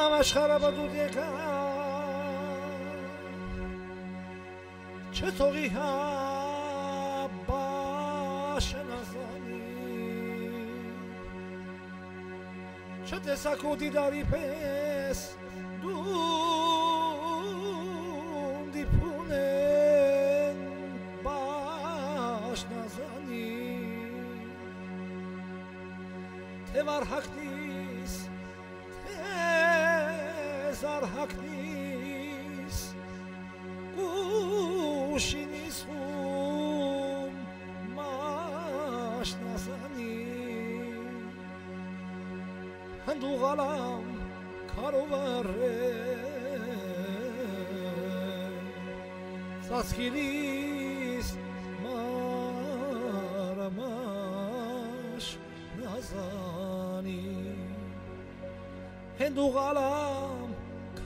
աշխարհը բդուտ եկա չթողի հա բաշնազանի չտեսակ ու դիդարի պես դու դիփունեն բաշնազանի թե վարհակնիս թե զարհակնիս կուշինիս ում մաշնազանի հնդուղալամ կարովարե ծածկիլիս մարամաշ նազանի հնդուղալամ կարովարե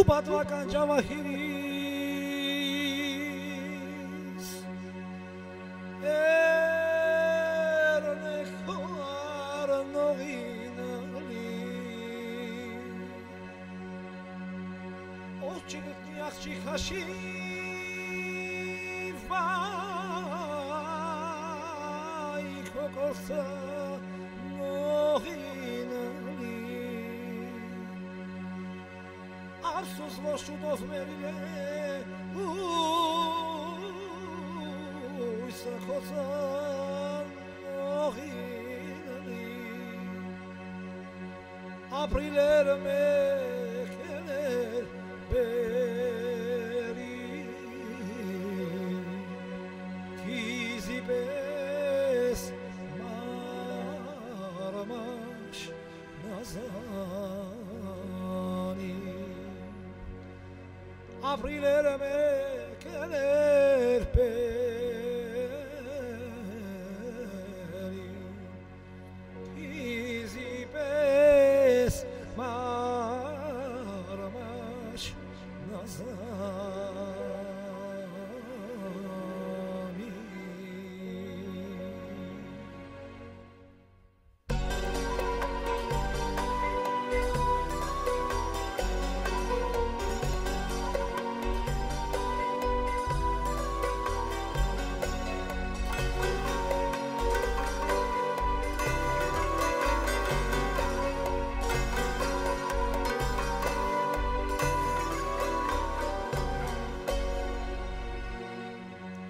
Tubadwakan Javahiris Erenecho Aranorinali Ochinut Niachchi Afsus որ շուտով մերիլ է Ույսը խոցան օղիննի Ապրիլերը մեկներ ապրիլերը մեկներ պերի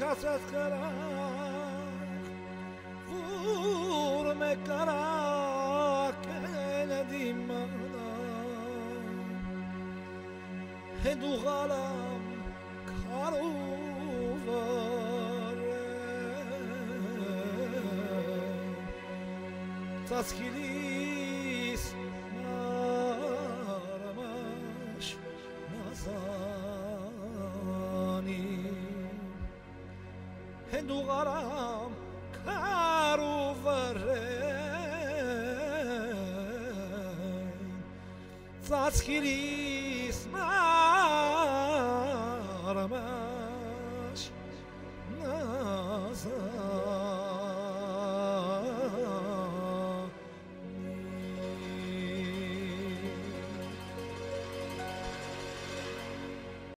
خسد قرق غور مقرق ندی مدام هدو غلام کارو وره تسکیلی դուղարամ քարու վրե ծածկիրիս մարամար